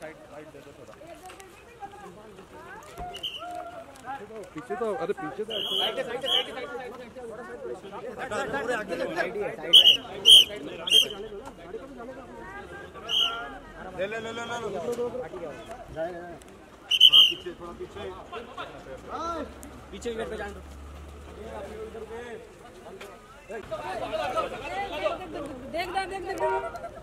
भाई side side दे दो थोड़ा। पीछे तो अरे पीछे तो ले ले ले ले ले हाँ पीछे थोड़ा पीछे पीछे गेट पे जाने दो। देख देख देख देख।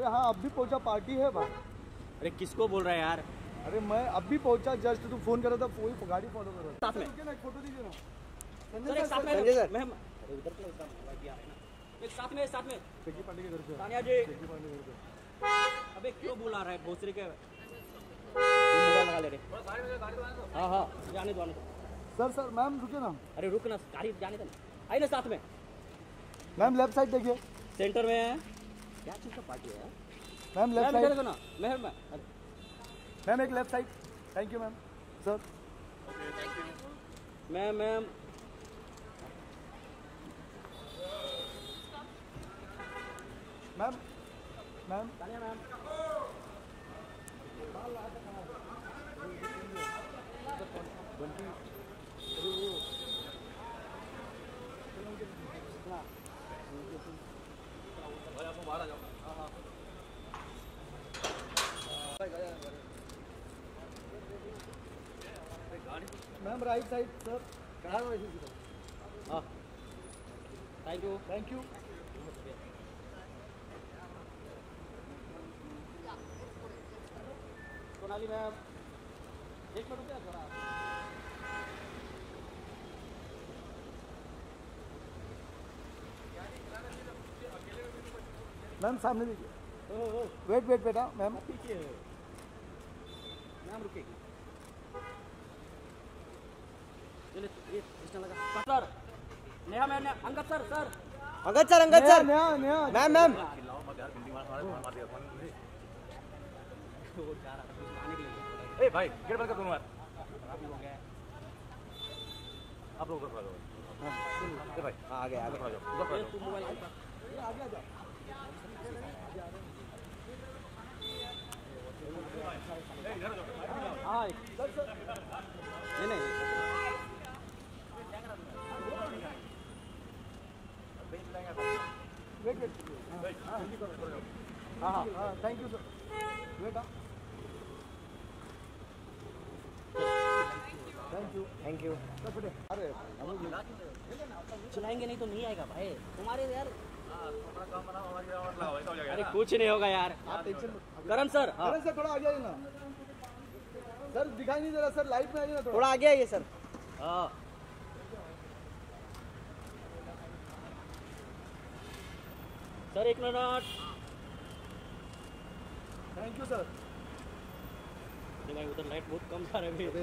अरे हाँ अब भी पहुँचा पार्टी है भाई। अरे किसको बोल रहा है यार? अरे मैं अब भी पहुँचा जस्ट तू फ़ोन करा था वही गाड़ी फॉलो कर रहा साथ में। ना फ़ोटो दीजिए ना। सर साथ में। संजय सर। मैं अरे उधर तो है एक साथ में साथ में। पांडे के घर तानिया जी। पांडे के घर से अबे क्यों बुला रहा है? भोसरी के मोबाइल लगा ले रे। हाँ हाँ। जाने दो सर सर मैम रुकिए ना। अरे रुक ना गाड़ी जाने दो। आई ना साथ में। मैम लेफ़्ट साइड देखिए। सेंटर में है। क्या चीज़ का पार्टी है मैम लेफ़्ट साइड ना मेहर में। मैम एक left side thank you ma'am sir ma'am ma'am ma'am ma'am ma'am ma'am right side sir हाँ। Thank you thank you Sonali ma'am एक मिनट ना थोड़ा मैम सामने देखिए। ओ वेट वेट बेटा मैम रुकेगी। चलिए इसने लगा। सर नेहा मैम ने Angad sir sir. Angad sir Angad sir. नया नया मैम मैम। वो जा रहा था कुछ आने के लिए ए भाई गेट बंद कर दोनों यार खराबी गया आप लोग उधर खड़ा जाओ भाई आ गया आ गया जाओ तू मोबाइल ऑन कर हाँ एक नहीं नहीं वेट वेट हाँ हाँ हाँ thank you sir wait thank you thank you अरे चलाएँगे नहीं तो नहीं आएगा भाई तुम्हारे यार अरे कुछ नहीं होगा यार। आप टेंशन करण सर। हाँ। अरे सर थोड़ा आगे आइए ना। सर दिखाई नहीं दे रहा सर लाइट में आइए ना थोड़ा। थोड़ा आगे आइए सर। हाँ। सर एक मिनट। थैंक यू सर भाई उधर लाइट बहुत कम था रहा अरे